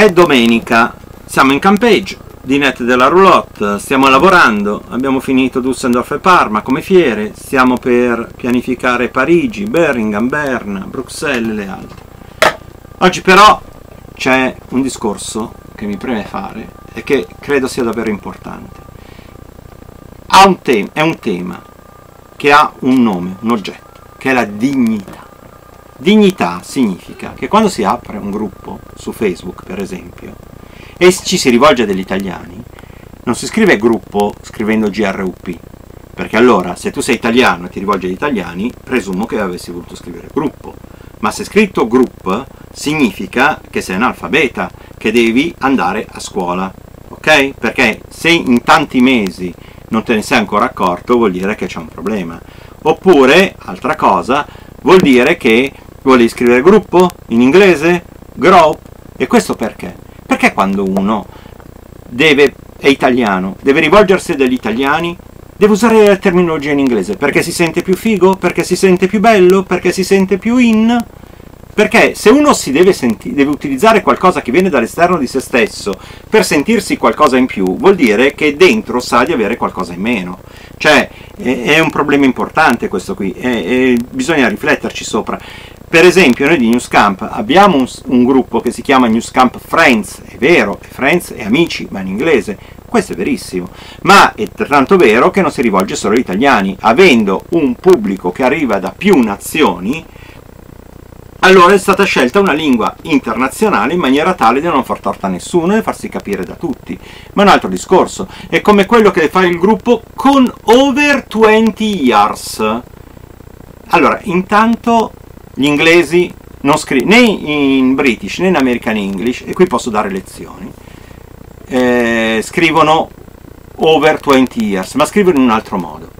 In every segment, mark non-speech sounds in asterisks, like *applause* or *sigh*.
È domenica, siamo in campeggi di Net della Roulotte, stiamo lavorando, abbiamo finito Düsseldorf e Parma come fiere, stiamo per pianificare Parigi, Birmingham, Berna, Bruxelles e le altre. Oggi però c'è un discorso che mi preme fare e che credo sia davvero importante. Un è un tema che ha un nome, un oggetto, che è la dignità. Dignità significa che quando si apre un gruppo su Facebook, per esempio, e ci si rivolge a degli italiani, non si scrive gruppo scrivendo GRUP, perché allora se tu sei italiano e ti rivolgi agli italiani, presumo che avessi voluto scrivere gruppo. Ma se scritto group significa che sei analfabeta, che devi andare a scuola, ok? Perché se in tanti mesi non te ne sei ancora accorto vuol dire che c'è un problema. Oppure, altra cosa, vuol dire che vuole scrivere gruppo in inglese, group, e questo perché? Perché quando uno deve, è italiano, deve rivolgersi agli italiani, deve usare la terminologia in inglese? Perché si sente più figo? Perché si sente più bello? Perché si sente più in? Perché se uno si deve, senti- deve utilizzare qualcosa che viene dall'esterno di se stesso per sentirsi qualcosa in più, vuol dire che dentro sa di avere qualcosa in meno. Cioè, è, è un problema importante questo qui, e bisogna rifletterci sopra. Per esempio noi di Newscamp abbiamo un, un, gruppo che si chiama Newscamp Friends, è vero, Friends è amici, ma in inglese, questo è verissimo, ma è tanto vero che non si rivolge solo agli italiani, avendo un pubblico che arriva da più nazioni, allora è stata scelta una lingua internazionale in maniera tale da non far torta a nessuno e farsi capire da tutti. Ma un altro discorso, è come quello che fa il gruppo con over 20 years. Allora, intanto gli inglesi non scrivono né in British né in American English, e qui posso dare lezioni, eh, scrivono over 20 years, ma scrivono in un altro modo.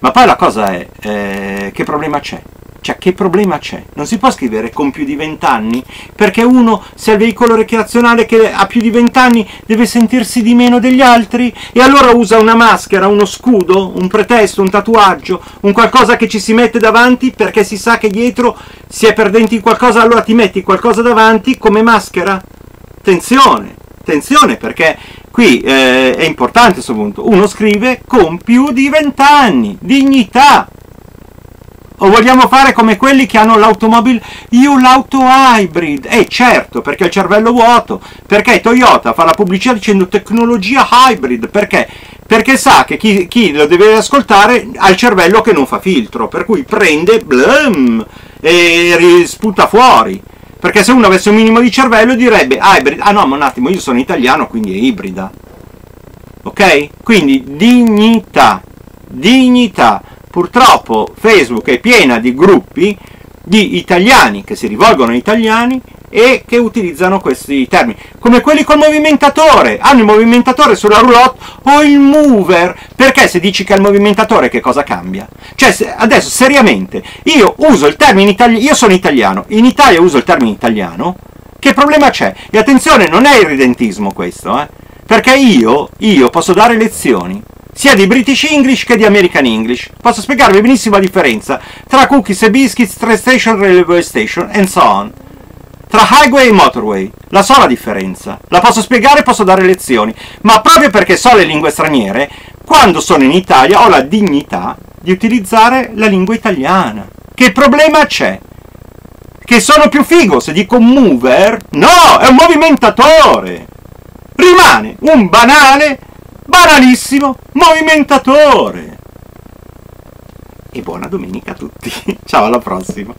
Ma poi la cosa è, eh, che problema c'è? Cioè, che problema c'è? Non si può scrivere con più di 20 anni? Perché uno, se è il veicolo recreazionale che ha più di 20 anni, deve sentirsi di meno degli altri? E allora usa una maschera, uno scudo, un pretesto, un tatuaggio, un qualcosa che ci si mette davanti perché si sa che dietro si è perdenti in qualcosa, allora ti metti qualcosa davanti come maschera? Attenzione, attenzione perché qui eh, è importante questo punto. Uno scrive con più di 20 anni, dignità. O vogliamo fare come quelli che hanno l'automobile? Io l'auto hybrid. Eh certo, perché il cervello vuoto. Perché Toyota fa la pubblicità dicendo tecnologia hybrid. Perché? Perché sa che chi, chi lo deve ascoltare ha il cervello che non fa filtro. Per cui prende blum, e sputa fuori. Perché se uno avesse un minimo di cervello direbbe hybrid. Ah no, ma un attimo, io sono italiano, quindi è ibrida. Ok? Quindi dignità. Dignità Purtroppo Facebook è piena di gruppi di italiani che si rivolgono a italiani e che utilizzano questi termini, come quelli col movimentatore, hanno il movimentatore sulla roulotte o il mover, perché se dici che è il movimentatore che cosa cambia? Cioè se, adesso seriamente, io uso il termine italiano, io sono italiano, in Italia uso il termine italiano, che problema c'è? E attenzione, non è irridentismo questo, eh? perché io, io posso dare lezioni sia di British English che di American English. Posso spiegarvi benissimo la differenza tra cookies e biscuits, train station, railway station, and so on. Tra highway e motorway. La so la differenza. La posso spiegare e posso dare lezioni. Ma proprio perché so le lingue straniere, quando sono in Italia ho la dignità di utilizzare la lingua italiana. Che problema c'è? Che sono più figo se dico mover? No, è un movimentatore! Rimane un banale banalissimo movimentatore. E buona domenica a tutti. *laughs* Ciao, alla prossima.